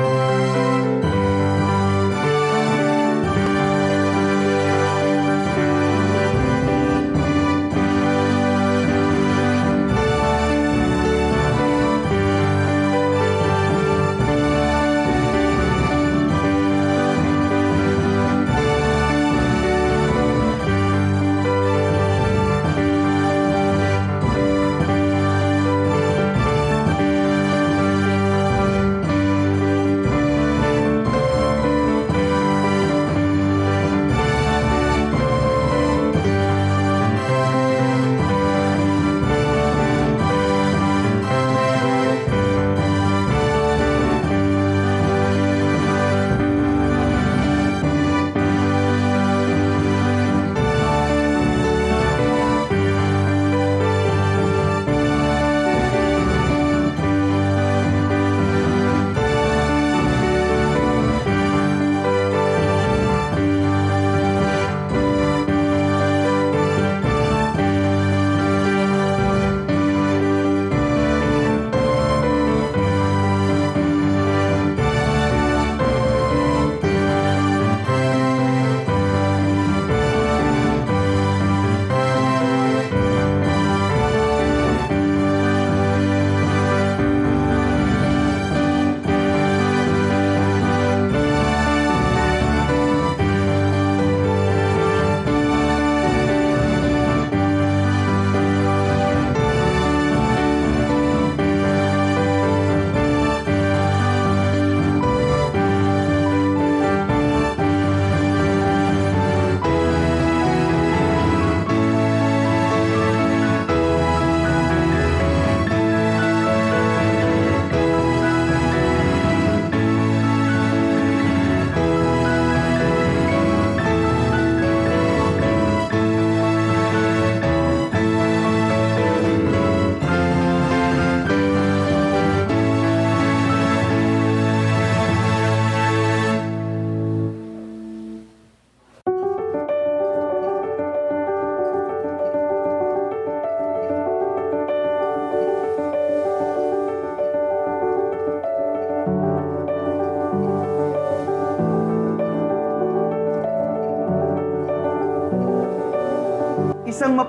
Isang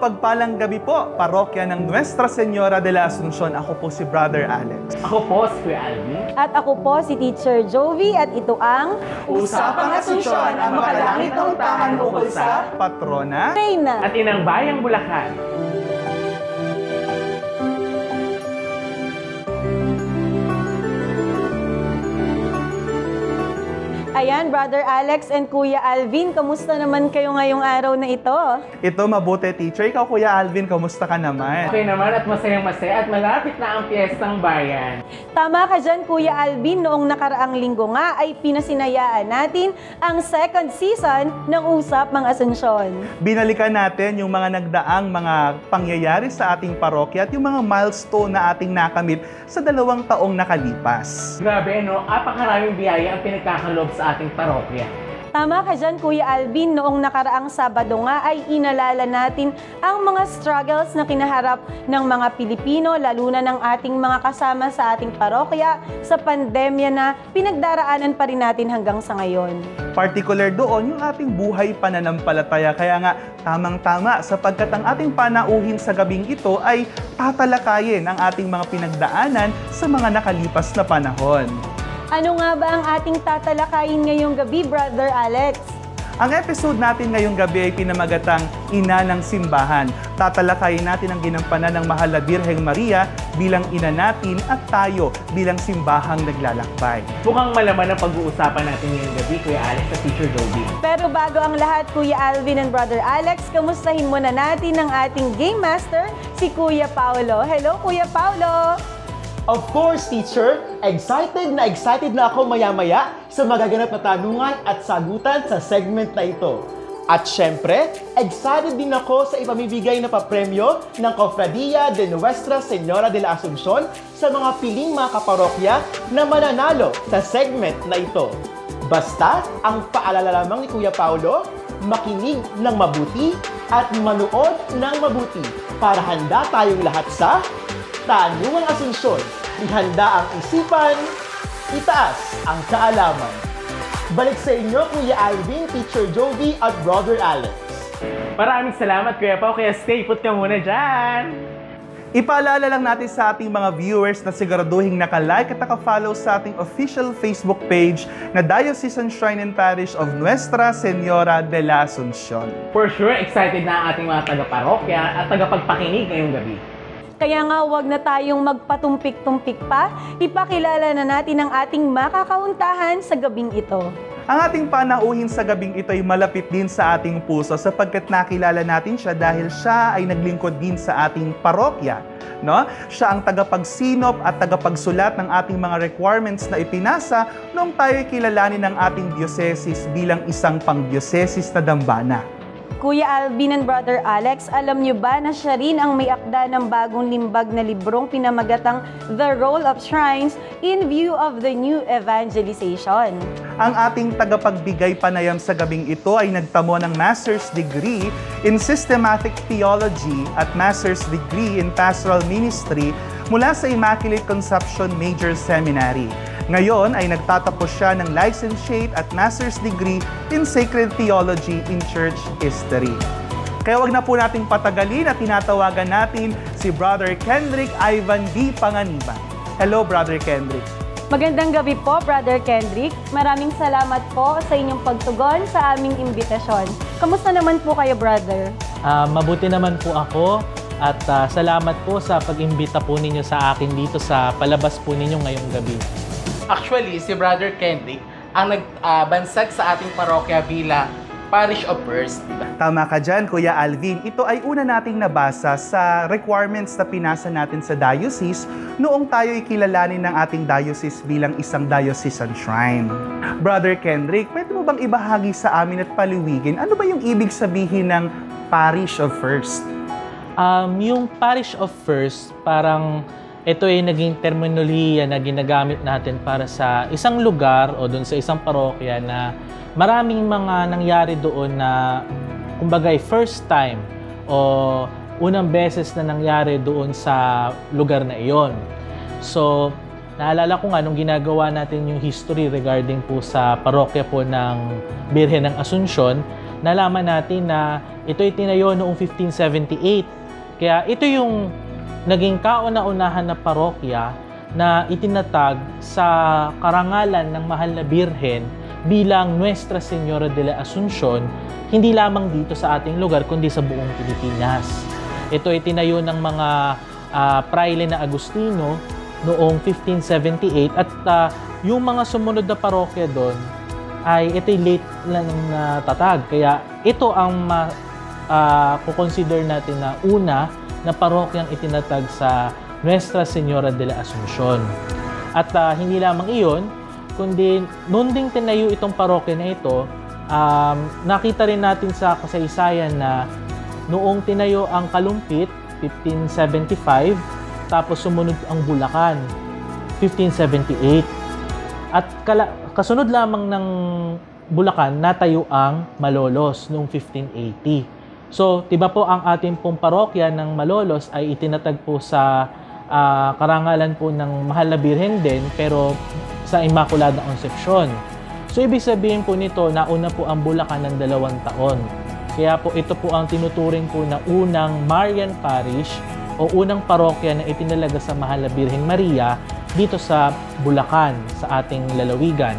mapagpalang gabi po, parokya ng Nuestra Señora de la Asunción. Ako po si Brother Alex. Ako po si Kuya Alvin. At ako po si Teacher Jovi at ito ang Usapang Asunción, ang makalangit na utahan ukol sa patrona. Reyna. At inang bayang Bulacan. Ayan, Brother Alex and Kuya Alvin, kamusta naman kayo ngayong araw na ito? Ito mabuti, teacher. Ikaw, Kuya Alvin, kamusta ka naman? Okay naman at masayang masaya at malapit na ang piyestang bayan. Tama ka dyan, Kuya Alvin, noong nakaraang linggo nga ay pinasinayaan natin ang second season ng Usap Mga Asunsyon. Binalikan natin yung mga nagdaang mga pangyayari sa ating parokya at yung mga milestone na ating nakamit sa dalawang taong nakalipas. Grabe no, apakaraming biyaya ang pinagkakalob sa ating parokya. Tama ka dyan, Kuya Alvin. Noong nakaraang Sabado nga ay inalala natin ang mga struggles na kinaharap ng mga Pilipino, lalo na ng ating mga kasama sa ating parokya sa pandemya na pinagdaraanan pa rin natin hanggang sa ngayon. Particular doon, yung ating buhay pananampalataya. Kaya nga, tamang-tama sapagkat ang ating panauhin sa gabing ito ay tatalakayin ang ating mga pinagdaanan sa mga nakalipas na panahon. Ano nga ba ang ating tatalakayin ngayong gabi, Brother Alex? Ang episode natin ngayong gabi ay pinamagatang Ina ng Simbahan. Tatalakayin natin ang ginampanan ng Mahal na Birheng Maria bilang ina natin at tayo bilang simbahang naglalakbay. Mukhang malaman ang pag-uusapan natin ngayong gabi, Kuya Alex at Teacher Joby. Pero bago ang lahat, Kuya Alvin and Brother Alex, kamustahin muna natin ang ating Game Master, si Kuya Paulo. Hello, Kuya Paulo! Of course, teacher, excited na excited na ako maya-maya sa magaganap na tanungan at sagutan sa segment na ito. At syempre, excited din ako sa ipamibigay na papremyo ng Cofradia de Nuestra Señora de la Asunción sa mga piling mga kaparokya na mananalo sa segment na ito. Basta, ang paalala lamang ni Kuya Paulo, makinig ng mabuti at manood ng mabuti para handa tayong lahat sa Tanungang Asunsyon, ihanda ang isipan, itaas ang kaalaman. Balik sa inyo, Kuya Alvin, Teacher Jovi, at Brother Alex. Maraming salamat Kuya Pao, kaya stay put ka muna dyan. Ipaalala lang natin sa ating mga viewers na siguraduhin naka-like at naka-follow sa ating official Facebook page na Diocesan Shrine and Parish of Nuestra Senora de la Asuncion. For sure, excited na ang ating mga taga-parokya at tagapagpakinig ngayong gabi. Kaya nga wag na tayong magpatumpik-tumpik pa, ipakilala na natin ang ating makakauntahan sa gabing ito. Ang ating panauhin sa gabing ito ay malapit din sa ating puso sapagkat nakilala natin siya dahil siya ay naglingkod din sa ating parokya. No? Siya ang tagapagsinop at tagapagsulat ng ating mga requirements na ipinasa noong tayo kilalanin ng ating diocese bilang isang pang-diocese na dambana. Kuya Alvin and Brother Alex, alam niyo ba na siya rin ang may akda ng bagong limbag na librong pinamagatang The Role of Shrines in View of the New Evangelization? Ang ating tagapagbigay panayam sa gabing ito ay nagtamo ng Master's Degree in Systematic Theology at Master's Degree in Pastoral Ministry mula sa Immaculate Conception Major Seminary. Ngayon ay nagtatapos siya ng licentiate at master's degree in Sacred Theology in Church History. Kaya wag na po nating patagalin at tinatawagan natin si Brother Kendrick Ivan D. Panganiban. Hello, Brother Kendrick. Magandang gabi po, Brother Kendrick. Maraming salamat po sa inyong pagtugon sa aming imbitasyon. Kamusta naman po kayo, brother? Ah, mabuti naman po ako at ah, salamat po sa pag-imbita po ninyo sa akin dito sa palabas po ninyo ngayong gabi. Actually, si Brother Kendrick ang nagbansag sa ating parokya bilang Parish of First. Tama ka dyan, Kuya Alvin. Ito ay una nating nabasa sa requirements na pinasa natin sa diocese noong tayo ikilalanin ng ating diocese bilang isang diocesan shrine. Brother Kendrick, pwede mo bang ibahagi sa amin at paliwigin ano ba yung ibig sabihin ng Parish of First? Um, yung Parish of First, parang ito ay naging terminolohiya na ginagamit natin para sa isang lugar o doon sa isang parokya na maraming mga nangyari doon na kumbaga first time o unang beses na nangyari doon sa lugar na iyon. So, naalala ko nga nung ginagawa natin yung history regarding po sa parokya po ng Birhen ng Asunsyon, nalaman natin na ito ay tinayo noong 1578. Kaya ito yung naging kauna-unahan na parokya na itinatag sa karangalan ng mahal na Birhen bilang Nuestra Señora de la Asuncion, hindi lamang dito sa ating lugar, kundi sa buong Pilipinas. Ito ay tinayo ng mga ah, praile na Agustino noong 1578 at ah, yung mga sumunod na parokya doon ay ito'y late lang na tatag. Kaya ito ang ma, ah, kukonsider natin na una na parokyang itinatag sa Nuestra Señora de la Asuncion. At ah, hindi lamang iyon, kundi noon ding tinayo itong parokya na ito, um, nakita rin natin sa kasaysayan na noong tinayo ang Kalumpit, 1575, tapos sumunod ang Bulacan, 1578. At kala, kasunod lamang ng Bulacan, natayo ang Malolos noong 1580. So, di ba po ang ating pong parokya ng Malolos ay itinatag po sa ah, karangalan po ng Mahal na Birhen din, pero sa Immaculada Concepcion. So, ibig sabihin po nito, nauna po ang Bulacan ng dalawang taon. Kaya po ito po ang tinuturing po na unang Marian Parish o unang parokya na itinalaga sa Mahal na Birhen Maria dito sa Bulacan, sa ating lalawigan.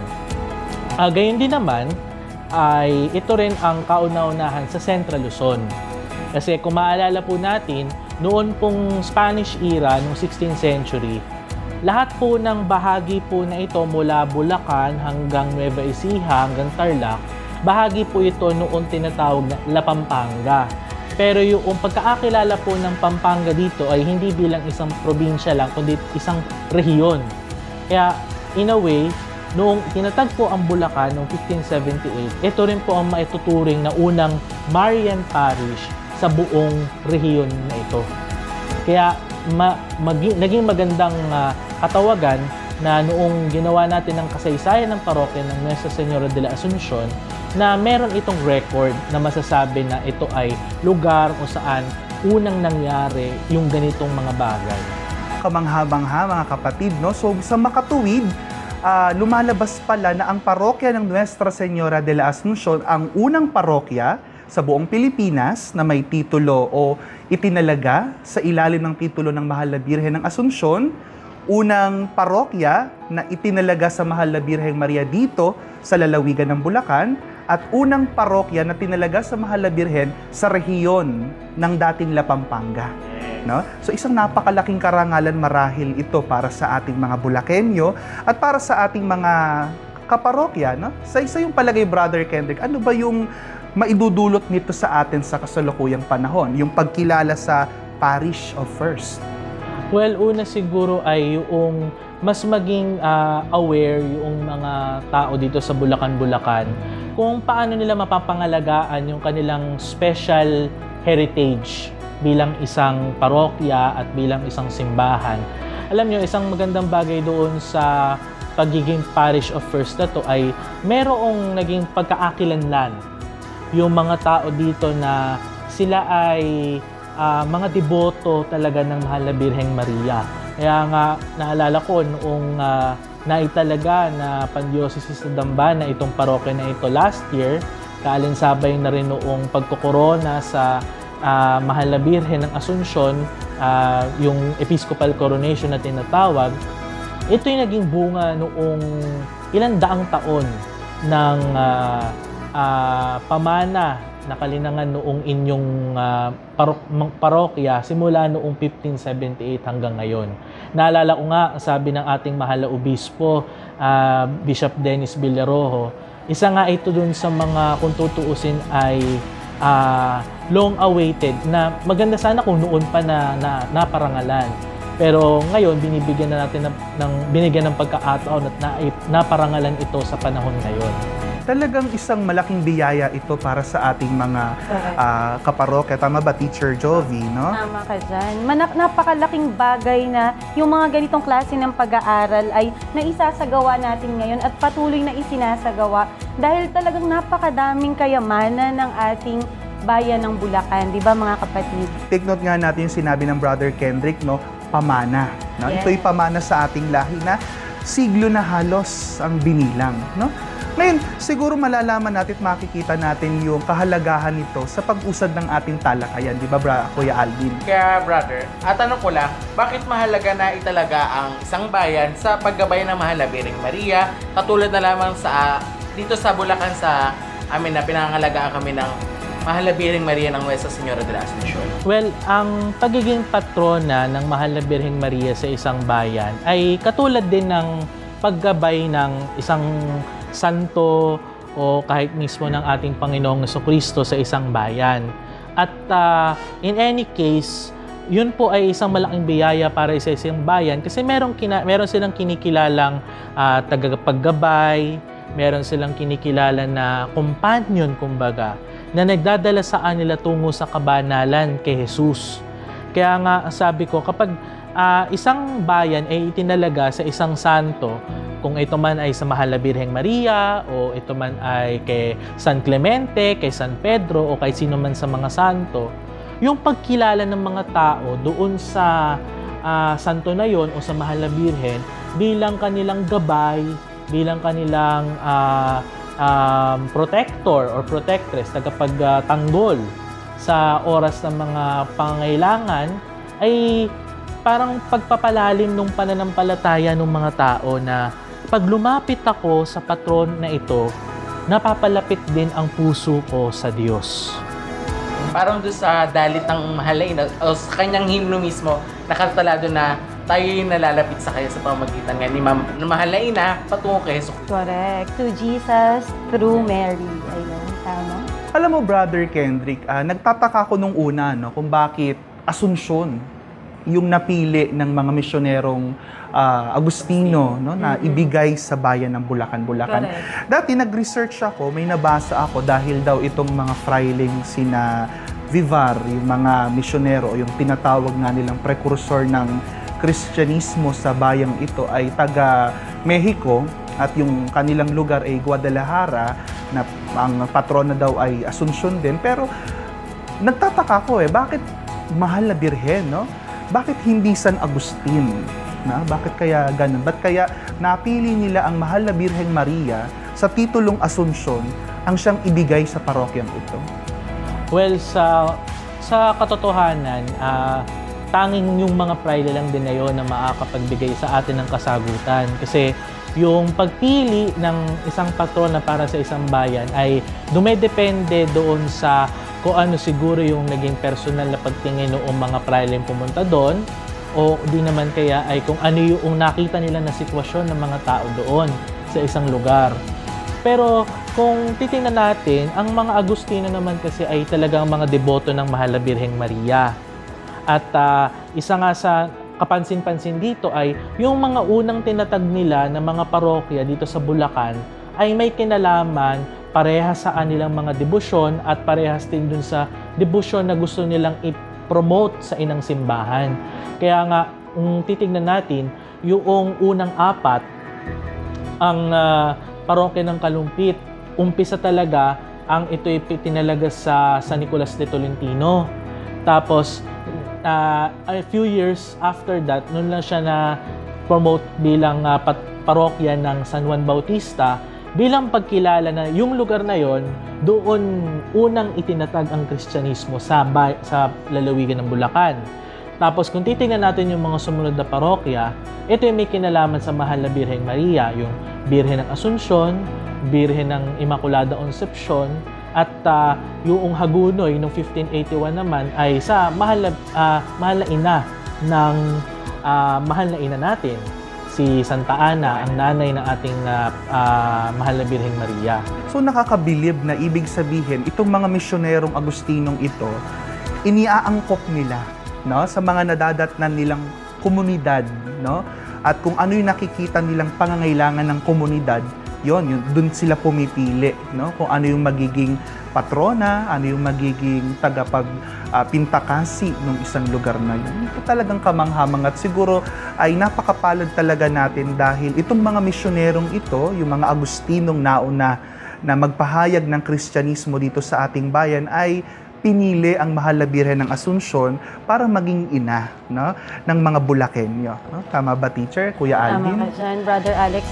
Ah, gayon din naman, ay ito rin ang kauna-unahan sa Central Luzon. Kasi kung maalala po natin, noon pong Spanish era, noong 16th century, lahat po ng bahagi po na ito mula Bulacan hanggang Nueva Ecija hanggang Tarlac, bahagi po ito noon tinatawag na La Pampanga. Pero yung pagkaakilala po ng Pampanga dito ay hindi bilang isang probinsya lang, kundi isang rehiyon. Kaya in a way, noong tinatag po ang Bulacan noong 1578, ito rin po ang maituturing na unang Marian Parish sa buong rehiyon na ito. Kaya ma- magi- naging magandang ah, katawagan na noong ginawa natin ang kasaysayan ng parokya ng Nuestra Señora de la Asuncion na meron itong record na masasabi na ito ay lugar kung saan unang nangyari yung ganitong mga bagay. kamangha-mangha mga kapatid, no? So sa makatuwid, ah, lumalabas pala na ang parokya ng Nuestra Señora de la Asunción ang unang parokya sa buong Pilipinas na may titulo o itinalaga sa ilalim ng titulo ng Mahal na Birhen ng Asunsyon, unang parokya na itinalaga sa Mahal na Birheng Maria dito sa lalawigan ng Bulacan, at unang parokya na tinalaga sa Mahal na Birhen sa rehiyon ng dating La Pampanga. No? So isang napakalaking karangalan marahil ito para sa ating mga Bulakenyo at para sa ating mga kaparokya. No? Sa isa yung palagay, Brother Kendrick, ano ba yung maidudulot nito sa atin sa kasalukuyang panahon? Yung pagkilala sa Parish of First. Well, una siguro ay yung mas maging ah, aware yung mga tao dito sa Bulacan-Bulacan kung paano nila mapapangalagaan yung kanilang special heritage bilang isang parokya at bilang isang simbahan. Alam nyo, isang magandang bagay doon sa pagiging parish of first na to ay merong naging pagkaakilanlan yung mga tao dito na sila ay ah, mga deboto talaga ng mahal na Birheng Maria. Kaya nga, naalala ko noong uh, naitalaga na pandiocesis sa Dambana itong parokya na ito last year, kaalinsabay na rin noong pagkokorona sa ah, mahal na Birhen ng Asunsyon, ah, yung Episcopal Coronation na tinatawag, ito yung naging bunga noong ilang daang taon ng ah, ah, pamana na kalinangan noong inyong ah, parok- parokya simula noong 1578 hanggang ngayon. Naalala ko nga, sabi ng ating mahal na obispo, ah, Bishop Dennis Villarojo, isa nga ito dun sa mga kung tutuusin ay ah, long-awaited na maganda sana kung noon pa na, na naparangalan. Pero ngayon, binibigyan na natin ng, ng binigyan ng pagkakataon at na, naparangalan ito sa panahon ngayon. Talagang isang malaking biyaya ito para sa ating mga ah, kaparokya. Tama ba, Teacher Jovi, no? Tama ka dyan. Manak- napakalaking bagay na yung mga ganitong klase ng pag-aaral ay naisasagawa natin ngayon at patuloy na isinasagawa dahil talagang napakadaming kayamanan ng ating bayan ng Bulacan, di ba mga kapatid? Take note nga natin yung sinabi ng Brother Kendrick, no? Pamana. No? Yes. Ito'y pamana sa ating lahi na siglo na halos ang binilang, no? Ngayon, siguro malalaman natin at makikita natin yung kahalagahan nito sa pag-usad ng ating talakayan, di ba, bra, Kuya Alvin? Kaya brother, at tanong ko lang, bakit mahalaga na italaga ang isang bayan sa paggabay ng mahal na Bireng Maria, katulad na lamang sa dito sa Bulacan sa amin na pinangangalagaan kami ng mahal na Bireng Maria ng Nuestra Señora de la Asunción. Well, ang pagiging patrona ng Mahal na Birheng Maria sa isang bayan ay katulad din ng paggabay ng isang santo o kahit mismo ng ating Panginoong Kristo sa isang bayan. At ah, in any case, yun po ay isang malaking biyaya para sa isang bayan kasi merong kina, meron silang kinikilalang ah, tagapaggabay, meron silang kinikilala na companion kumbaga na nagdadala sa nila tungo sa kabanalan kay Jesus. Kaya nga sabi ko kapag ah, isang bayan ay itinalaga sa isang santo, kung ito man ay sa Mahal na Birheng Maria o ito man ay kay San Clemente, kay San Pedro o kay sino man sa mga santo, yung pagkilala ng mga tao doon sa ah, santo na yon o sa Mahal na Birhen bilang kanilang gabay, bilang kanilang ah, um, protector or protectress, tagapagtanggol sa oras ng mga pangangailangan ay parang pagpapalalim ng pananampalataya ng mga tao na pag lumapit ako sa patron na ito, napapalapit din ang puso ko sa Diyos. Parang doon sa dalit ng Mahalaina, o sa kanyang himno mismo, nakatalado na tayo yung nalalapit sa kanya sa pamagitan nga ni Ma'am ng Mahalaina patungo kay Jesus. Correct. To Jesus through Mary. Ayun, tama. Alam mo, Brother Kendrick, ah, nagtataka ko nung una no, kung bakit Asunsyon yung napili ng mga misyonerong ah, Agustino no, na ibigay sa bayan ng Bulacan-Bulacan. Dati nag-research ako, may nabasa ako dahil daw itong mga friling sina Vivar, yung mga misyonero, yung tinatawag nga nilang precursor ng Kristyanismo sa bayang ito ay taga Mexico at yung kanilang lugar ay Guadalajara na ang patrona daw ay Asunsyon din. Pero nagtataka ko eh, bakit mahal na birhen, no? Bakit hindi San Agustin? Na? Bakit kaya ganun? Ba't kaya napili nila ang mahal na Birheng Maria sa titulong Asunsyon ang siyang ibigay sa parokyang ito? Well, sa sa katotohanan, ah, tanging yung mga pride lang din na yun na makakapagbigay sa atin ng kasagutan. Kasi yung pagpili ng isang patrona para sa isang bayan ay dumedepende doon sa kung ano siguro yung naging personal na pagtingin noong mga yung pumunta doon o di naman kaya ay kung ano yung nakita nila na sitwasyon ng mga tao doon sa isang lugar. Pero kung titingnan natin, ang mga Agustino naman kasi ay talagang mga deboto ng Mahal na Birheng Maria. At ah, isa nga sa kapansin-pansin dito ay yung mga unang tinatag nila ng mga parokya dito sa Bulacan ay may kinalaman parehas sa kanilang mga debosyon at parehas din dun sa debosyon na gusto nilang i-promote sa inang simbahan. Kaya nga, kung titignan natin, yung unang apat, ang ah, parokya ng Kalumpit, umpisa talaga ang ito'y tinalaga sa San Nicolas de Tolentino. Tapos, ah, a few years after that, noon lang siya na promote bilang ah, pat- parokya ng San Juan Bautista bilang pagkilala na yung lugar na yon doon unang itinatag ang Kristyanismo sa sa lalawigan ng Bulacan. Tapos kung titingnan natin yung mga sumunod na parokya, ito yung may kinalaman sa mahal na Birheng Maria, yung Birhen ng Asunsyon, Birhen ng Immaculada Concepcion, at ah, yung Hagunoy noong 1581 naman ay sa mahal ah, mahal na ina ng ah, mahal na ina natin, si Santa Ana, ang nanay ng ating ah, ah, mahal na Birheng Maria. So nakakabilib na ibig sabihin, itong mga misyonerong Agustinong ito, iniaangkop nila no, sa mga nadadatnan nilang komunidad. No? At kung ano yung nakikita nilang pangangailangan ng komunidad, yon yun, dun sila pumipili. No? Kung ano yung magiging patrona, ano yung magiging tagapag ah, pintakasi ng isang lugar na yun. Ito talagang kamanghamang at siguro ay napakapalad talaga natin dahil itong mga misyonerong ito, yung mga Agustinong nauna na magpahayag ng Kristyanismo dito sa ating bayan ay pinili ang mahal na Birhen ng Asunsyon para maging ina no, ng mga Bulakenyo. No? Tama ba, teacher? Kuya Alvin? Tama ka dyan, Brother Alex.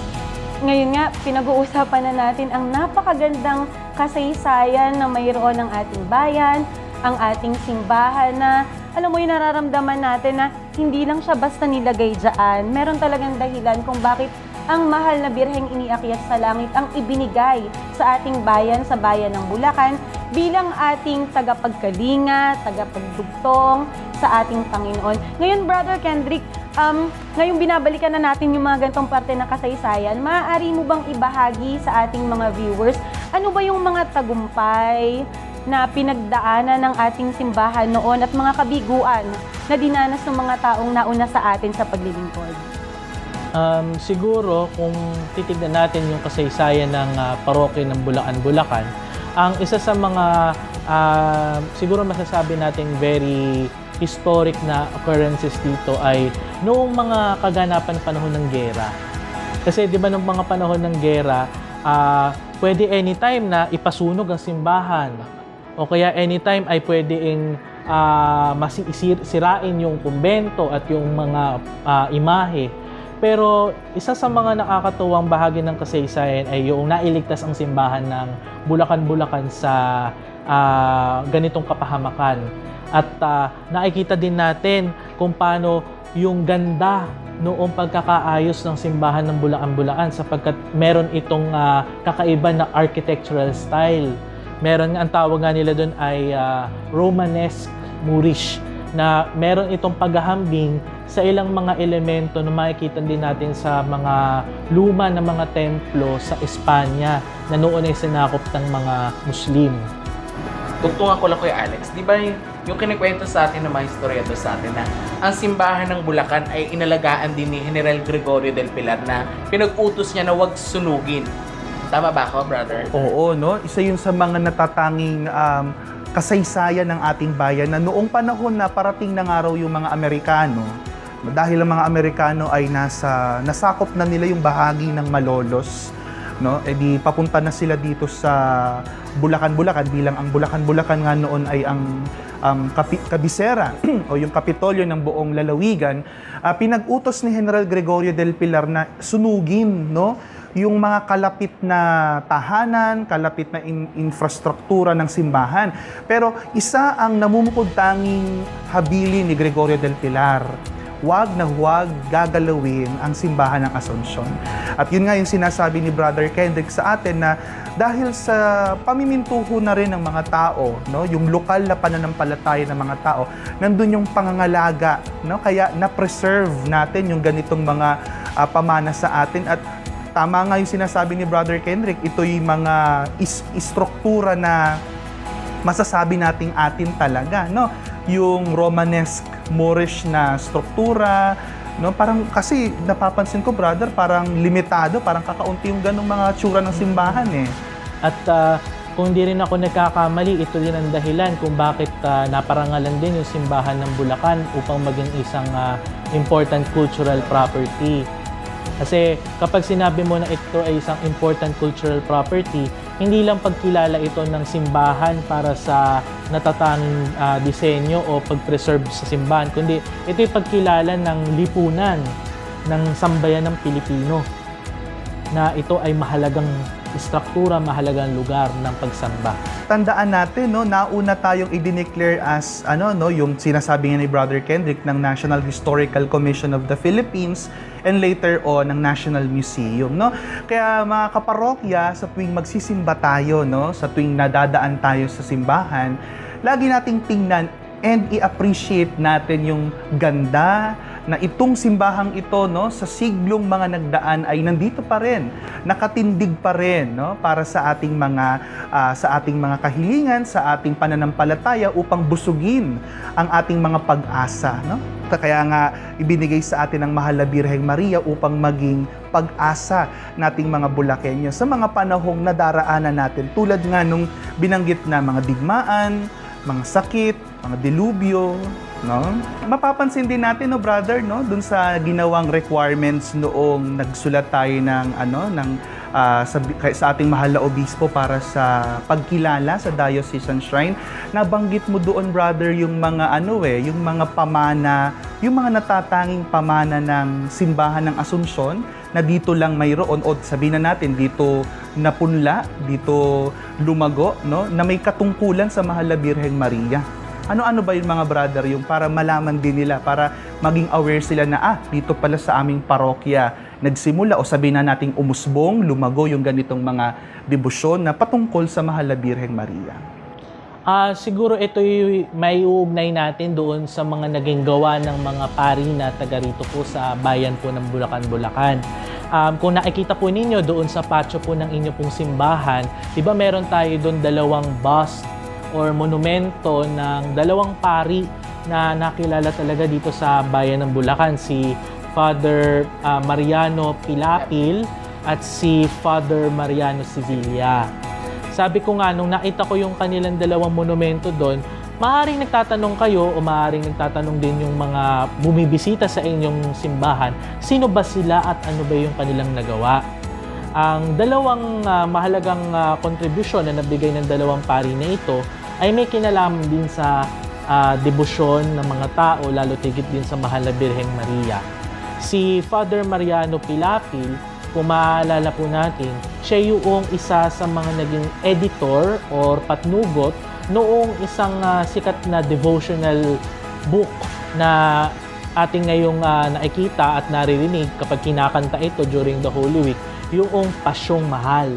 Ngayon nga, pinag-uusapan na natin ang napakagandang kasaysayan na mayroon ng ating bayan, ang ating simbahan na alam mo yung nararamdaman natin na hindi lang siya basta nilagay dyan. Meron talagang dahilan kung bakit ang mahal na birheng iniakyat sa langit ang ibinigay sa ating bayan, sa bayan ng Bulacan, bilang ating tagapagkalinga, tagapagdugtong sa ating Panginoon. Ngayon, Brother Kendrick, um, ngayong binabalikan na natin yung mga gantong parte ng kasaysayan, maaari mo bang ibahagi sa ating mga viewers, ano ba yung mga tagumpay na pinagdaanan ng ating simbahan noon at mga kabiguan na dinanas ng mga taong nauna sa atin sa paglilingkod? Um, siguro kung titignan natin yung kasaysayan ng ah, parokya ng Bulacan, Bulacan, ang isa sa mga ah, siguro masasabi nating very historic na occurrences dito ay noong mga kaganapan panahon ng gera. Kasi 'di ba nung mga panahon ng gera, ah, pwede anytime na ipasunog ang simbahan. O kaya anytime ay pwedeng ah, masisir- sirain yung kumbento at yung mga ah, imahe. Pero isa sa mga nakakatuwang bahagi ng kasaysayan ay yung nailigtas ang simbahan ng Bulacan-Bulacan sa ah, ganitong kapahamakan. At ah, nakikita din natin kung paano yung ganda noong pagkakaayos ng simbahan ng Bulacan-Bulacan sapagkat meron itong ah, kakaiba na architectural style. Meron ang tawag nga nila doon ay ah, Romanesque Moorish na meron itong paghahambing sa ilang mga elemento na makikita din natin sa mga luma na mga templo sa Espanya na noon ay sinakop ng mga Muslim. Tugtungan ko lang Kuya Alex, di ba yung kinikwento sa atin ng mga historiador sa atin na ang simbahan ng Bulacan ay inalagaan din ni General Gregorio del Pilar na pinag-utos niya na wag sunugin. Tama ba ako, brother? Oo, no? Isa yun sa mga natatanging um, kasaysayan ng ating bayan na noong panahon na parating na nga raw yung mga Amerikano, dahil ang mga Amerikano ay nasa, nasakop na nila yung bahagi ng Malolos, no? E di papunta na sila dito sa Bulacan, Bulacan bilang ang Bulacan, Bulacan nga noon ay ang um, kabisera o yung kapitolyo ng buong lalawigan. Ah, pinag-utos ni General Gregorio del Pilar na sunugin, no? yung mga kalapit na tahanan, kalapit na in- infrastruktura ng simbahan. Pero isa ang namumukod tanging habili ni Gregorio del Pilar huwag na huwag gagalawin ang simbahan ng Asunsyon. At yun nga yung sinasabi ni Brother Kendrick sa atin na dahil sa pamimintuho na rin ng mga tao, no, yung lokal na pananampalataya ng mga tao, nandun yung pangangalaga, no, kaya na-preserve natin yung ganitong mga ah, pamana sa atin at tama nga yung sinasabi ni Brother Kendrick, ito yung mga is- istruktura na masasabi nating atin talaga, no? Yung Romanesque Moorish na struktura, no? Parang kasi napapansin ko, brother, parang limitado, parang kakaunti yung ganong mga tsura ng simbahan eh. At ah, kung di rin ako nagkakamali, ito din ang dahilan kung bakit ah, naparangalan din yung simbahan ng Bulacan upang maging isang ah, important cultural property. Kasi kapag sinabi mo na ito ay isang important cultural property, hindi lang pagkilala ito ng simbahan para sa natatanging ah, disenyo o pag-preserve sa simbahan, kundi ito ay pagkilala ng lipunan ng sambayan ng Pilipino na ito ay mahalagang struktura, mahalagang lugar ng pagsamba. tandaan natin no nauna tayong i-declare as ano no yung sinasabi nga ni Brother Kendrick ng National Historical Commission of the Philippines and later on ng National Museum no? Kaya mga kaparokya sa tuwing magsisimba tayo no? Sa tuwing nadadaan tayo sa simbahan lagi nating tingnan and i-appreciate natin yung ganda na itong simbahang ito no sa siglong mga nagdaan ay nandito pa rin. Nakatindig pa rin no para sa ating mga ah, sa ating mga kahilingan sa ating pananampalataya upang busugin ang ating mga pag-asa no? Kaya nga ibinigay sa atin ng mahal na Birheng Maria upang maging pag-asa nating mga Bulakenyo sa mga panahong nadaraanan natin. Tulad nga nung binanggit na mga digmaan mga sakit, mga dilubyo, no? Mapapansin din natin no brother no dun sa ginawang requirements noong nagsulat tayo ng ano ng ah, sa, sa ating mahal na obispo para sa pagkilala sa diocesan shrine. Nabanggit mo doon brother yung mga ano eh, yung mga pamana, yung mga natatanging pamana ng simbahan ng Asunsyon na dito lang mayroon o sabihin na natin dito napunla, dito lumago, no? na may katungkulan sa Mahal na Birheng Maria. Ano-ano ba yung mga brother yung para malaman din nila, para maging aware sila na, ah, dito pala sa aming parokya nagsimula o sabihin na nating umusbong, lumago yung ganitong mga debosyon na patungkol sa Mahal na Birheng Maria. Ah, siguro ito yung may uugnay natin doon sa mga naging gawa ng mga pari na taga rito po sa bayan po ng Bulacan, Bulacan. Um, kung nakikita po ninyo doon sa patio po ng inyo pong simbahan, di ba meron tayo doon dalawang bust or monumento ng dalawang pari na nakilala talaga dito sa bayan ng Bulacan, si Father ah, Mariano Pilapil at si Father Mariano Sevilla. Sabi ko nga, nung nakita ko yung kanilang dalawang monumento doon, maaaring nagtatanong kayo o maaaring nagtatanong din yung mga bumibisita sa inyong simbahan, sino ba sila at ano ba yung kanilang nagawa? Ang dalawang ah, mahalagang ah, kontribusyon na nabigay ng dalawang pari na ito ay may kinalaman din sa ah, debosyon ng mga tao, lalo tigit din sa Mahal na Birheng Maria. Si Father Mariano Pilapil, kung maaalala po natin, siya yung isa sa mga naging editor or patnugot noong isang ah, sikat na devotional book na ating ngayong ah, nakikita at naririnig kapag kinakanta ito during the Holy Week, yung Pasyong Mahal.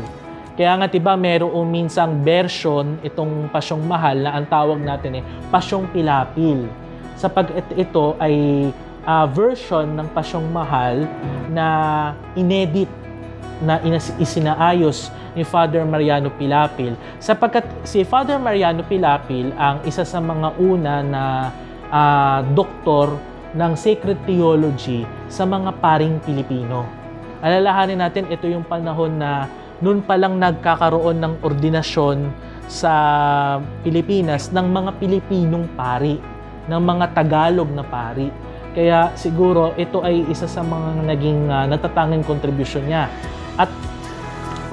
Kaya nga 'di ba merong minsang version itong Pasyong Mahal na ang tawag natin eh Pasyong Pilapil. Sapagkat ito ay ah, version ng Pasyong Mahal na inedit na isinaayos ni Father Mariano Pilapil sapagkat si Father Mariano Pilapil ang isa sa mga una na ah, doktor ng sacred theology sa mga paring Pilipino. Alalahanin natin ito yung panahon na noon pa lang nagkakaroon ng ordinasyon sa Pilipinas ng mga Pilipinong pari, ng mga Tagalog na pari. Kaya siguro ito ay isa sa mga naging uh, natatanging kontribusyon niya. At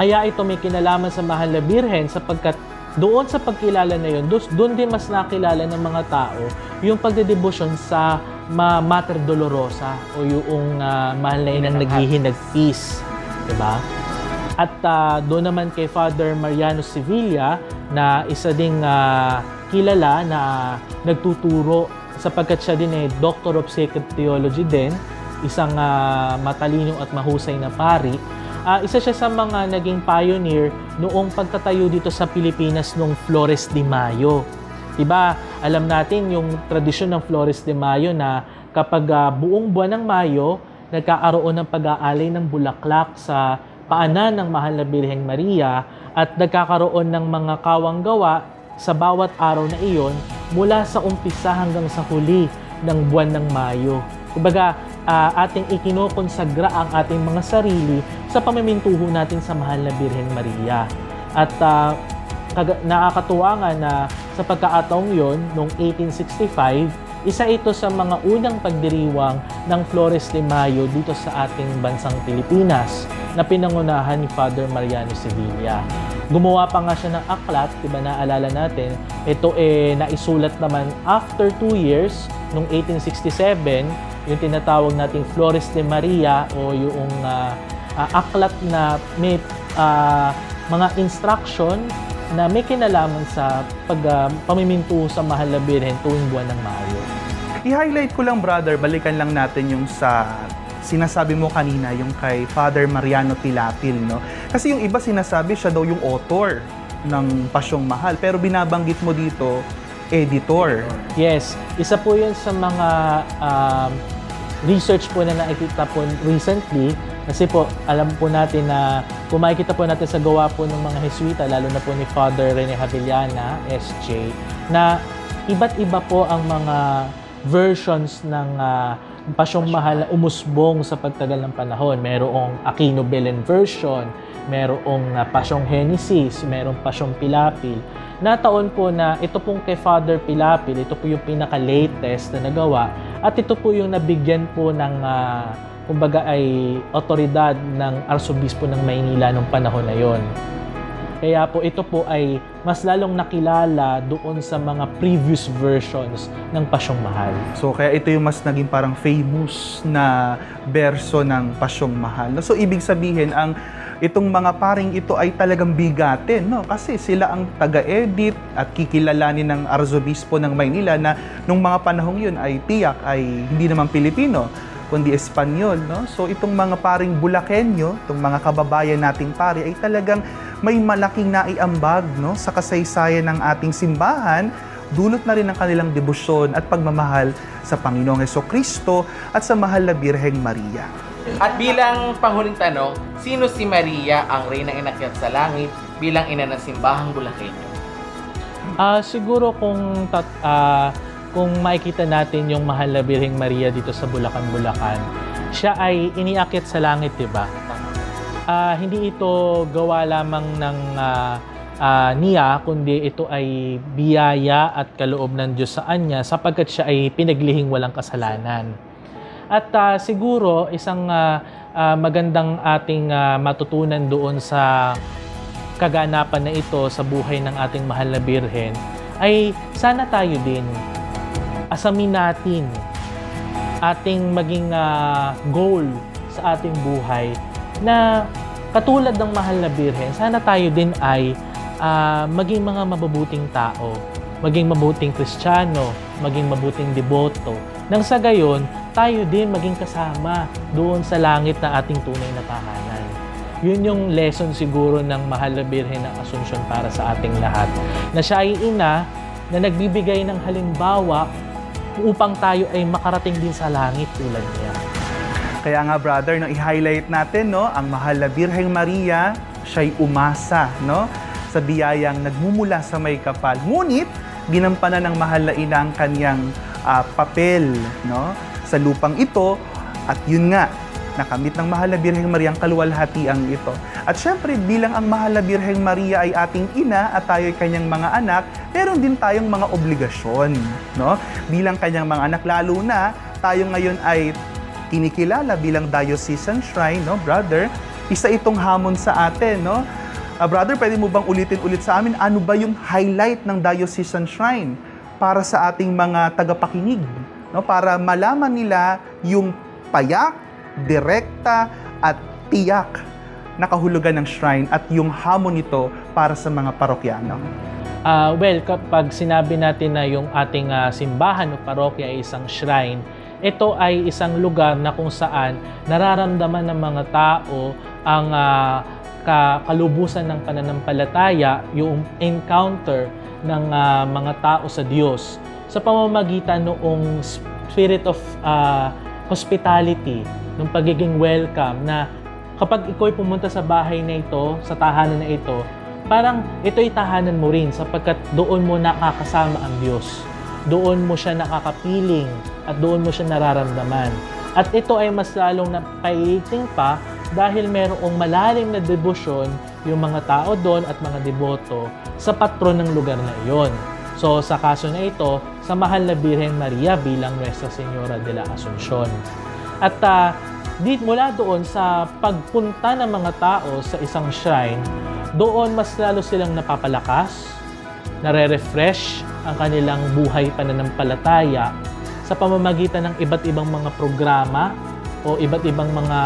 Kaya ito may kinalaman sa mahal na birhen sapagkat doon sa pagkilala na yun, doon din mas nakilala ng mga tao yung pagdedebosyon sa ma Mater Dolorosa o yung ah, mahal na inang naghihinag peace. Diba? At ah, doon naman kay Father Mariano Sevilla na isa ding ah, kilala na nagtuturo sapagkat siya din ay Doctor of Sacred Theology din, isang ah, matalino at mahusay na pari. Ah, isa siya sa mga naging pioneer noong pagtatayo dito sa Pilipinas nung Flores de Mayo. 'Di ba? Alam natin yung tradisyon ng Flores de Mayo na kapag ah, buong buwan ng Mayo, nagkaaroon ng pag-aalay ng bulaklak sa paanan ng mahal na Birheng Maria at nagkakaroon ng mga kawang gawa sa bawat araw na iyon mula sa umpisa hanggang sa huli ng buwan ng Mayo. Kumbaga, ah, ating ikinokonsagra ang ating mga sarili sa pamimintuho natin sa mahal na Birheng Maria. At kaga- nakakatuwa nga na sa pagkakataong yon noong 1865, isa ito sa mga unang pagdiriwang ng Flores de Mayo dito sa ating bansang Pilipinas na pinangunahan ni Father Mariano Sevilla. Gumawa pa nga siya ng aklat, di ba naalala natin, ito eh naisulat naman after two years, noong 1867, yung tinatawag nating Flores de Maria o yung ah, ah, aklat na may ah, mga instruction na may kinalaman sa pag ah, pamimintuho sa mahal na birhen tuwing buwan ng Mayo. I-highlight ko lang, brother, balikan lang natin yung sa sinasabi mo kanina, yung kay Father Mariano Tilapil, no? Kasi yung iba sinasabi siya daw yung author ng Pasyong Mahal, pero binabanggit mo dito, editor. Yes, isa po yun sa mga um, research po na nakikita po recently kasi po alam po natin na kung po natin sa gawa po ng mga Jesuita, lalo na po ni Father Rene Havillana, SJ, na iba't iba po ang mga versions ng ah, Pasyong Mahal umusbong sa pagtagal ng panahon. Merong Aquino Belen version, merong ah, Pasyong Genesis, merong Pasyong Pilapil. Nataon po na ito pong kay Father Pilapil, ito po yung pinaka-latest na nagawa at ito po yung nabigyan po ng ah, kumbaga ay otoridad ng Arsobispo ng Maynila nung panahon na yon. Kaya po ito po ay mas lalong nakilala doon sa mga previous versions ng Pasyong Mahal. So, kaya ito yung mas naging parang famous na berso ng Pasyong Mahal. So, ibig sabihin, ang itong mga paring ito ay talagang bigatin, no? Kasi sila ang taga-edit at kikilalanin ng Arzobispo ng Maynila na nung mga panahong yun ay tiyak ay hindi naman Pilipino kundi Espanyol, no? So itong mga paring Bulakenyo, itong mga kababayan nating pari ay talagang may malaking naiambag, no, sa kasaysayan ng ating simbahan, dulot na rin ng kanilang debosyon at pagmamahal sa Panginoong Heso Kristo at sa mahal na Birheng Maria. At bilang panghuling tanong, sino si Maria ang reynang inakyat sa langit bilang ina ng simbahang Bulakenyo? Ah, siguro kung tat, ah, kung makikita natin yung mahal na Birheng Maria dito sa Bulacan, Bulacan, siya ay iniakyat sa langit, 'di ba? Ah, hindi ito gawa lamang ng ah, ah, niya, kundi ito ay biyaya at kaloob ng Diyos sa kanya sapagkat siya ay pinaglihing walang kasalanan. At ah, siguro isang ah, ah, magandang ating ah, matutunan doon sa kaganapan na ito sa buhay ng ating mahal na birhen ay sana tayo din asamin natin ating maging ah, goal sa ating buhay na katulad ng mahal na birhen, sana tayo din ay ah, maging mga mabubuting tao, maging mabuting kristyano, maging mabuting deboto. Nang sa gayon, tayo din maging kasama doon sa langit na ating tunay na tahanan. Yun yung lesson siguro ng mahal na birhen ng Asunsyon para sa ating lahat. Na siya ay ina na nagbibigay ng halimbawa upang tayo ay makarating din sa langit tulad niya. Kaya nga brother, no, i-highlight natin no, ang mahal na Birheng Maria, siya'y umasa no, sa biyayang nagmumula sa may kapal. Ngunit, ginampanan ng mahal na ina ang kanyang ah, papel no, sa lupang ito at yun nga, nakamit ng mahal na Birheng Maria ang kaluwalhatiang ito. At syempre, bilang ang mahal na Birheng Maria ay ating ina at tayo ay kanyang mga anak, meron din tayong mga obligasyon. No? Bilang kanyang mga anak, lalo na tayo ngayon ay kinikilala bilang diocesan shrine, no, brother, isa itong hamon sa atin, no? Ah, brother, pwede mo bang ulitin ulit sa amin, ano ba yung highlight ng Diocesan Shrine para sa ating mga tagapakinig? No? Para malaman nila yung payak, direkta, at tiyak na kahulugan ng shrine at yung hamon nito para sa mga parokyano. Ah, well, kapag sinabi natin na yung ating ah, simbahan o parokya ay isang shrine, ito ay isang lugar na kung saan nararamdaman ng mga tao ang ka- kalubusan ng pananampalataya, yung encounter ng ah, mga tao sa Diyos sa pamamagitan noong spirit of ah, hospitality, ng pagiging welcome na kapag ikaw ay pumunta sa bahay na ito, sa tahanan na ito, parang ito'y tahanan mo rin sapagkat doon mo nakakasama ang Diyos. Doon mo siya nakakapiling at doon mo siya nararamdaman. At ito ay mas lalong napaiiting pa dahil merong malalim na debosyon yung mga tao doon at mga deboto sa patron ng lugar na iyon. So sa kaso na ito, sa Mahal na Birhen Maria bilang Nuestra Señora de la Asunción. At ah, di mula doon sa pagpunta ng mga tao sa isang shrine, doon mas lalo silang napapalakas, nare-refresh ang kanilang buhay pananampalataya sa pamamagitan ng iba't ibang mga programa o iba't ibang mga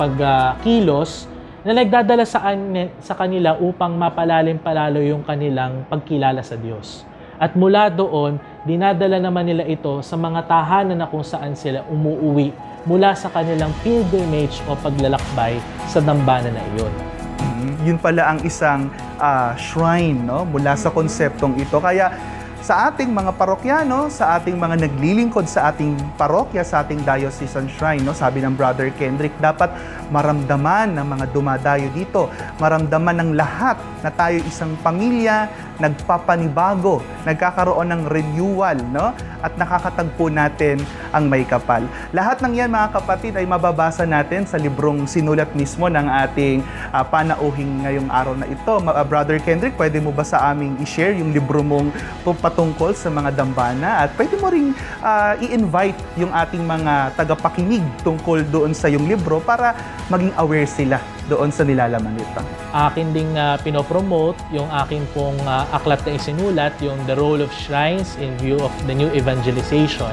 pagkilos na nagdadala sa, sa kanila upang mapalalim palalo yung kanilang pagkilala sa Diyos. At mula doon, dinadala naman nila ito sa mga tahanan na kung saan sila umuuwi mula sa kanilang pilgrimage o paglalakbay sa dambana na iyon. Mm, Yun pala ang isang ah, shrine no mula sa konseptong ito. Kaya sa ating mga parokyano, sa ating mga naglilingkod sa ating parokya, sa ating diocesan shrine, no, sabi ng Brother Kendrick, dapat maramdaman ng mga dumadayo dito, maramdaman ng lahat na tayo isang pamilya, nagpapanibago, nagkakaroon ng renewal, no? At nakakatagpo natin ang may kapal. Lahat ng yan, mga kapatid, ay mababasa natin sa librong sinulat mismo ng ating ah, panauhing ngayong araw na ito. Ma- ah, Brother Kendrick, pwede mo ba sa aming i-share yung libro mong patungkol sa mga dambana? At pwede mo ring ah, i-invite yung ating mga tagapakinig tungkol doon sa yung libro para maging aware sila doon sa nilalaman nito. akin ding uh, pinopromote yung aking pong ah, aklat na isinulat, yung The Role of Shrines in View of the New Evangelization.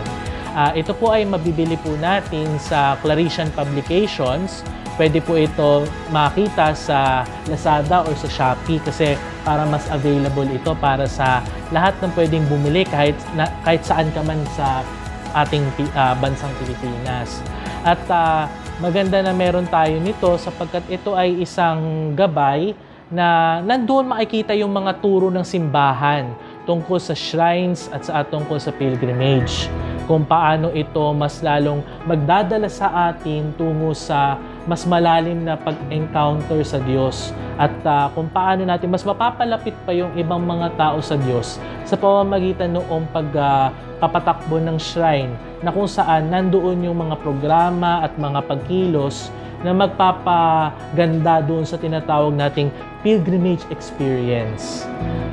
Ah, ito po ay mabibili po natin sa Claritian Publications. Pwede po ito makita sa Lazada or sa Shopee kasi para mas available ito para sa lahat ng pwedeng bumili kahit, na, kahit saan ka man sa ating ah, bansang Pilipinas. At ah, maganda na meron tayo nito sapagkat ito ay isang gabay na nandoon makikita yung mga turo ng simbahan tungkol sa shrines at sa tungkol sa pilgrimage. Kung paano ito mas lalong magdadala sa atin tungo sa mas malalim na pag-encounter sa Diyos at ah, kung paano natin mas mapapalapit pa yung ibang mga tao sa Diyos sa pamamagitan noong pagpapatakbo ng shrine na kung saan nandoon yung mga programa at mga pagkilos na magpapaganda doon sa tinatawag nating pilgrimage experience.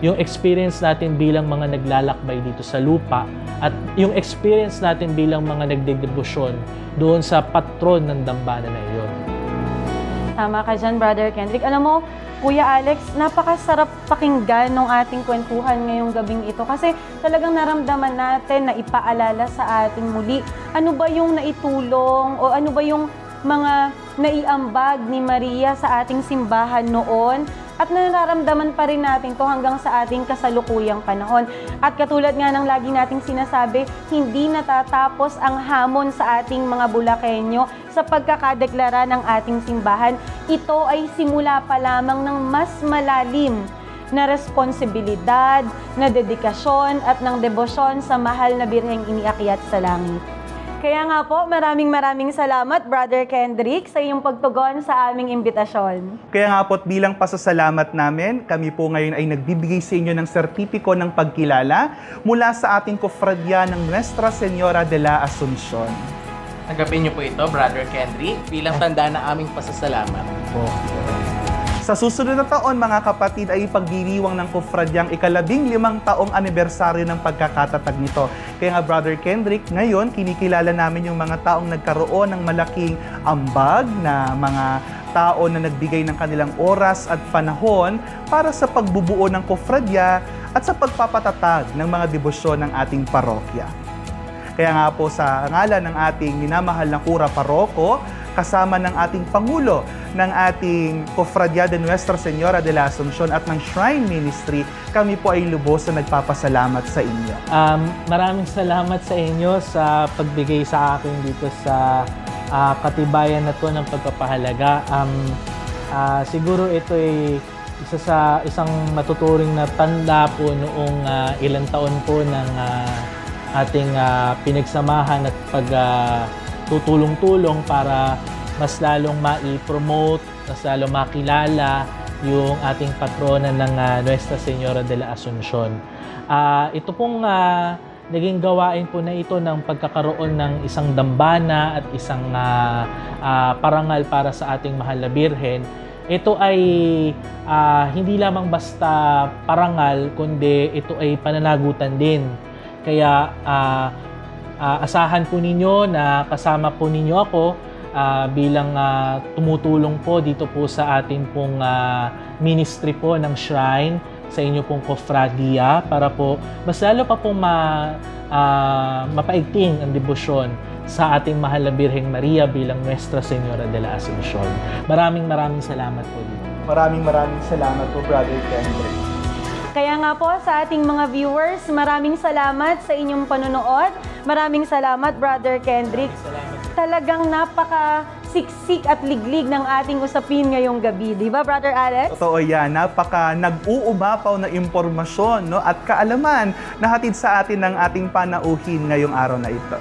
Yung experience natin bilang mga naglalakbay dito sa lupa at yung experience natin bilang mga nagdedebosyon doon sa patron ng dambana na iyon. Tama ka dyan, Brother Kendrick. Alam mo, Kuya Alex, napakasarap pakinggan ng ating kwentuhan ngayong gabing ito kasi talagang naramdaman natin na ipaalala sa ating muli ano ba yung naitulong o ano ba yung mga naiambag ni Maria sa ating simbahan noon at nararamdaman pa rin natin to hanggang sa ating kasalukuyang panahon. At katulad nga ng lagi nating sinasabi, hindi natatapos ang hamon sa ating mga Bulakenyo sa pagkakadeklara ng ating simbahan. Ito ay simula pa lamang ng mas malalim na responsibilidad, na dedikasyon at ng debosyon sa mahal na birheng iniakyat sa langit. Kaya nga po, maraming maraming salamat, Brother Kendrick, sa iyong pagtugon sa aming imbitasyon. Kaya nga po't bilang pasasalamat namin, kami po ngayon ay nagbibigay sa inyo ng sertipiko ng pagkilala mula sa ating kofradya ng Nuestra Señora de la Asunción. Tanggapin niyo po ito, Brother Kendrick, bilang tanda na aming pasasalamat. Sa susunod na taon, mga kapatid, ay pagdiriwang ng kofradyang ikalabing limang taong anibersaryo ng pagkakatatag nito. Kaya nga, Brother Kendrick, ngayon, kinikilala namin yung mga taong nagkaroon ng malaking ambag na mga tao na nagbigay ng kanilang oras at panahon para sa pagbubuo ng kofradya at sa pagpapatatag ng mga debosyon ng ating parokya. Kaya nga po sa ngalan ng ating minamahal na Kura Paroko, kasama ng ating Pangulo ng ating Cofradia de Nuestra Señora de la Asunción at ng Shrine Ministry, kami po ay lubos na nagpapasalamat sa inyo. Um, maraming salamat sa inyo sa pagbigay sa akin dito sa ah, katibayan na to ng pagpapahalaga. Um, ah, siguro ito ay isa sa isang matuturing na tanda po noong ah, ilang taon po ng ah, ating ah, pinagsamahan at pag ah, tutulong-tulong para mas lalong mai-promote, mas lalong makilala yung ating patrona ng ah, Nuestra Señora de la Asunción. Ah, ito pong ah, naging gawain po na ito ng pagkakaroon ng isang dambana at isang ah, ah, parangal para sa ating mahal na Birhen. Ito ay ah, hindi lamang basta parangal, kundi ito ay pananagutan din. Kaya ah, ah, asahan po ninyo na kasama po ninyo ako ah, bilang ah, tumutulong po dito po sa ating pong ah, ministry po ng Shrine sa inyo pong kofradia para po mas lalo pa pong ma, ah, mapaigting ang debosyon sa ating mahal na Birheng Maria bilang Nuestra Señora de la Asunción. Maraming maraming salamat po dito. Maraming maraming salamat po, Brother Kendrick. Kaya nga po sa ating mga viewers, maraming salamat sa inyong panonood. Maraming salamat, Brother Kendrick. Talagang napaka siksik at liglig ng ating usapin ngayong gabi. Di ba, Brother Alex? Totoo yan, napaka nag-uumapaw na impormasyon no, at kaalaman na hatid sa atin ng ating panauhin ngayong araw na ito.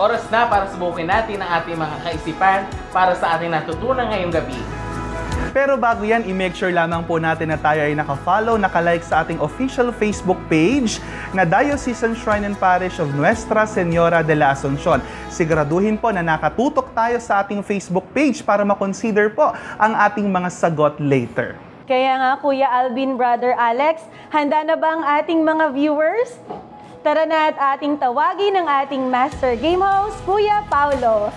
Oras na para subukin natin ang ating mga kaisipan para sa ating natutunan ngayong gabi. Pero bago yan, i-make sure lamang po natin na tayo ay naka-follow, naka-like sa ating official Facebook page na Diocesan Shrine and Parish of Nuestra Señora de la Asunción. Siguraduhin po na nakatutok tayo sa ating Facebook page para makonsider po ang ating mga sagot later. Kaya nga, Kuya Alvin, Brother Alex, handa na ba ang ating mga viewers? Tara na at ating tawagin ang ating Master Game Host, Kuya Paulo.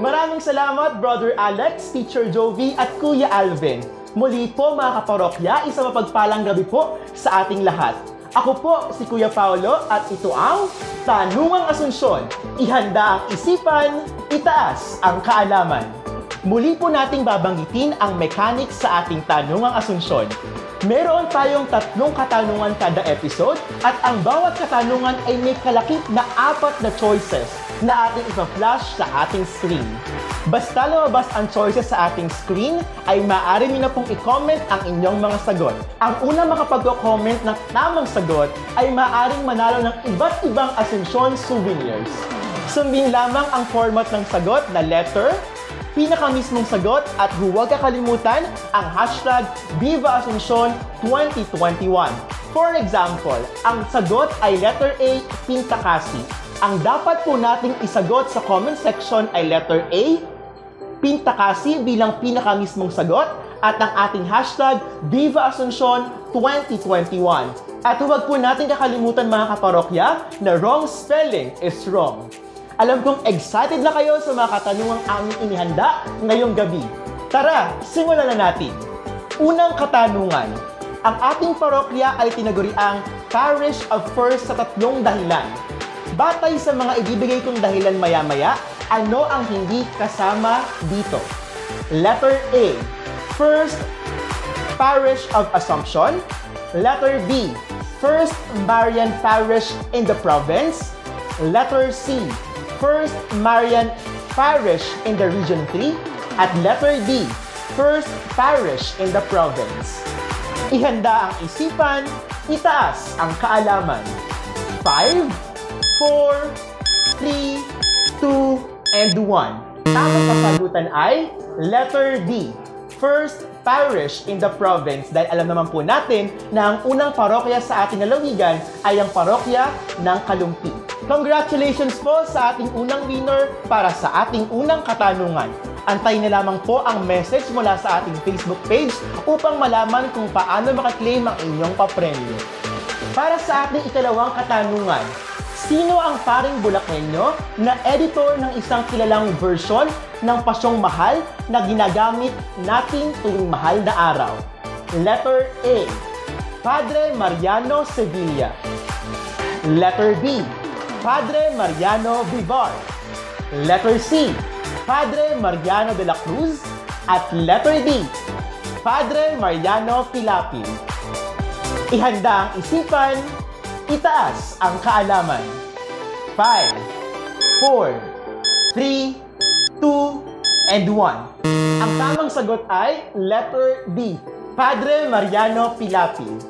Maraming salamat, Brother Alex, Teacher Jovi, at Kuya Alvin. Muli po mga kaparokya, isang mapagpalang gabi po sa ating lahat. Ako po si Kuya Paolo at ito ang Tanungang Asunsyon. Ihanda ang isipan, itaas ang kaalaman. Muli po nating babanggitin ang mechanics sa ating Tanungang Asunsyon. Meron tayong tatlong katanungan kada episode at ang bawat katanungan ay may kalakip na apat na choices na ating ipa-flash sa ating screen. Basta lumabas ang choices sa ating screen, ay maaari nyo na pong i-comment ang inyong mga sagot. Ang una makapag-comment ng tamang sagot ay maaaring manalo ng iba't ibang Asunsyon souvenirs. Sundin lamang ang format ng sagot na letter, pinakamismong sagot at huwag kakalimutan ang hashtag Viva Asuncion 2021. For example, ang sagot ay letter A, Pintakasi. Ang dapat po nating isagot sa comment section ay letter A, Pintakasi bilang pinakamismong sagot at ang ating hashtag Viva Asuncion 2021. At huwag po natin kakalimutan mga kaparokya na wrong spelling is wrong. Alam kong excited na kayo sa mga katanungang aming inihanda ngayong gabi. Tara, simulan na natin. Unang katanungan. Ang ating parokya ay tinaguriang Parish of First sa tatlong dahilan. Batay sa mga ibibigay kong dahilan maya-maya, ano ang hindi kasama dito? Letter A. First Parish of Assumption. Letter B. First Marian Parish in the province. Letter C. First Marian Parish in the Region 3. At letter D. First Parish in the province. Ihanda ang isipan, itaas ang kaalaman. 5, 4, 3, 2, and 1. Tamang kasagutan ay letter D. First parish in the province dahil alam naman po natin na ang unang parokya sa ating lalawigan ay ang parokya ng Kalumpi. Congratulations po sa ating unang winner para sa ating unang katanungan. Antay na lamang po ang message mula sa ating Facebook page upang malaman kung paano makaklaim ang inyong papremyo. Para sa ating ikalawang katanungan, Sino ang paring Bulakenyo na editor ng isang kilalang version ng Pasyong Mahal na ginagamit natin tuwing mahal na araw? Letter A. Padre Mariano Sevilla. Letter B. Padre Mariano Vivar. Letter C. Padre Mariano de la Cruz. At letter D. Padre Mariano Pilapil. Ihanda ang isipan, itaas ang kaalaman. 5, 4, 3, 2, and 1. Ang tamang sagot ay letter D. Padre Mariano Pilapil.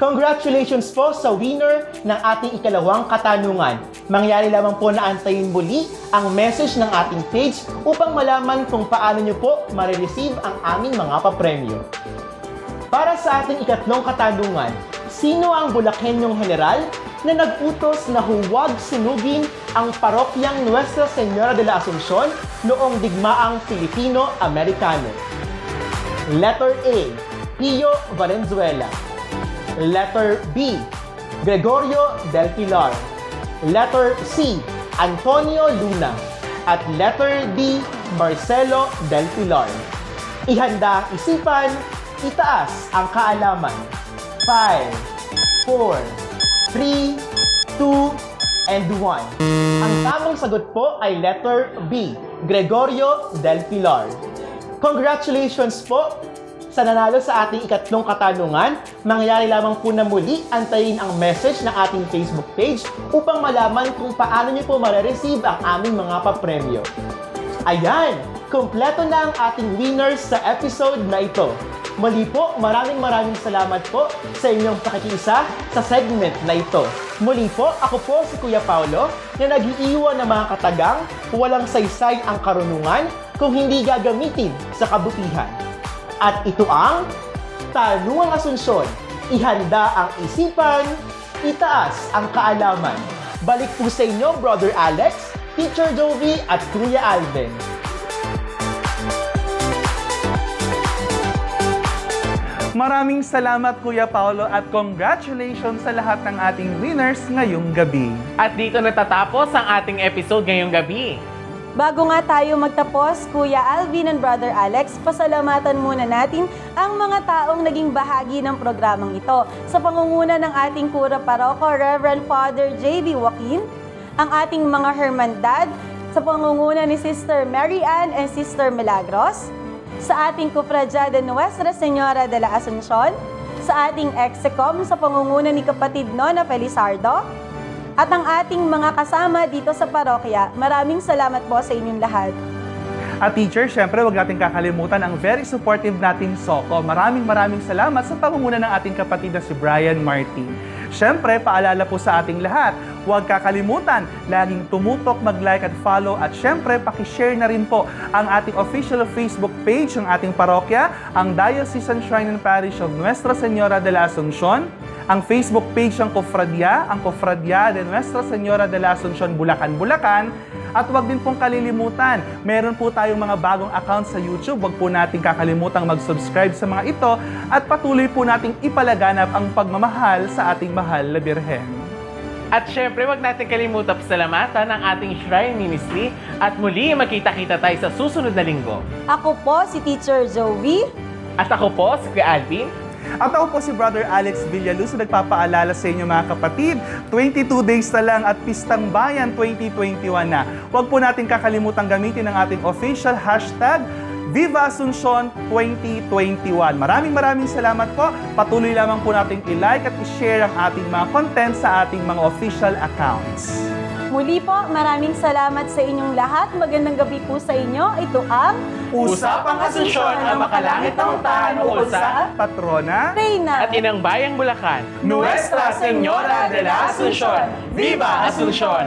Congratulations po sa winner ng ating ikalawang katanungan. Mangyari lamang po na antayin muli ang message ng ating page upang malaman kung paano nyo po marireceive ang aming mga papremyo. Para sa ating ikatlong katanungan, sino ang Bulakenyong General na nag-utos na huwag sunugin ang parokyang Nuestra Señora de la Asunción noong digmaang Filipino-Amerikano? Letter A. Pio Valenzuela. Letter B. Gregorio del Pilar. Letter C. Antonio Luna. At letter D. Marcelo del Pilar. Ihanda isipan, itaas ang kaalaman. 5, 4, 3, 2, and 1. Ang tamang sagot po ay letter B. Gregorio del Pilar. Congratulations po sa nanalo sa ating ikatlong katanungan, mangyayari lamang po na muli antayin ang message ng ating Facebook page upang malaman kung paano niyo po marireceive ang aming mga papremyo. Ayan! Kompleto na ang ating winners sa episode na ito. Muli po, maraming maraming salamat po sa inyong pakikiisa sa segment na ito. Muli po, ako po si Kuya Paulo na nag-iiwan ng mga katagang walang saysay ang karunungan kung hindi gagamitin sa kabutihan. At ito ang Tanungang Asunsyon. Ihanda ang isipan, itaas ang kaalaman. Balik po sa inyo, Brother Alex, Teacher Jovi at Kuya Alvin. Maraming salamat Kuya Paolo at congratulations sa lahat ng ating winners ngayong gabi. At dito natatapos ang ating episode ngayong gabi. Bago nga tayo magtapos, Kuya Alvin and Brother Alex, pasalamatan muna natin ang mga taong naging bahagi ng programang ito. Sa pangunguna ng ating Kura Paroko, Reverend Father J.B. Joaquin, ang ating mga hermandad, sa pangunguna ni Sister Mary Ann and Sister Milagros, sa ating Kufradya de Nuestra Señora de la Asuncion, sa ating Execom sa pangunguna ni kapatid Nona Felizardo, at ang ating mga kasama dito sa parokya. Maraming salamat po sa inyong lahat. At teacher, syempre wag natin kakalimutan ang very supportive nating Soko. Maraming maraming salamat sa pangunguna ng ating kapatid na si Brian Martin. Syempre, paalala po sa ating lahat, huwag kakalimutan, laging tumutok, mag-like at follow at syempre, pakishare na rin po ang ating official Facebook page ng ating parokya, ang Diocesan Shrine and Parish of Nuestra Señora de la Asunción, ang Facebook page ng Kofradia, ang Kofradia de Nuestra Señora de la Asunción, Bulacan, Bulacan, at huwag din pong kalilimutan, meron po tayong mga bagong account sa YouTube. Huwag po natin kakalimutang mag-subscribe sa mga ito at patuloy po nating ipalaganap ang pagmamahal sa ating mahal na Birhen. At syempre, wag natin kalimutan pasalamatan ang ating Shrine Ministry at muli magkita-kita tayo sa susunod na linggo. Ako po si Teacher Joey. At ako po, si Kuya Alvin. At ako po si Brother Alex Villaluz na nagpapaalala sa inyo mga kapatid, 22 days na lang at Pistang Bayan 2021 na. Huwag po natin kakalimutan gamitin ang ating official hashtag Viva Asuncion 2021. Maraming maraming salamat po. Patuloy lamang po natin i-like at i-share ang ating mga content sa ating mga official accounts. Muli po, maraming salamat sa inyong lahat. Magandang gabi po sa inyo. Ito ang Usapang Asunsyon, ang makalangit na utahan ukol sa Patrona, Reyna. at Inang Bayang Bulacan, Nuestra Señora de la Asunción. Viva Asunsyon!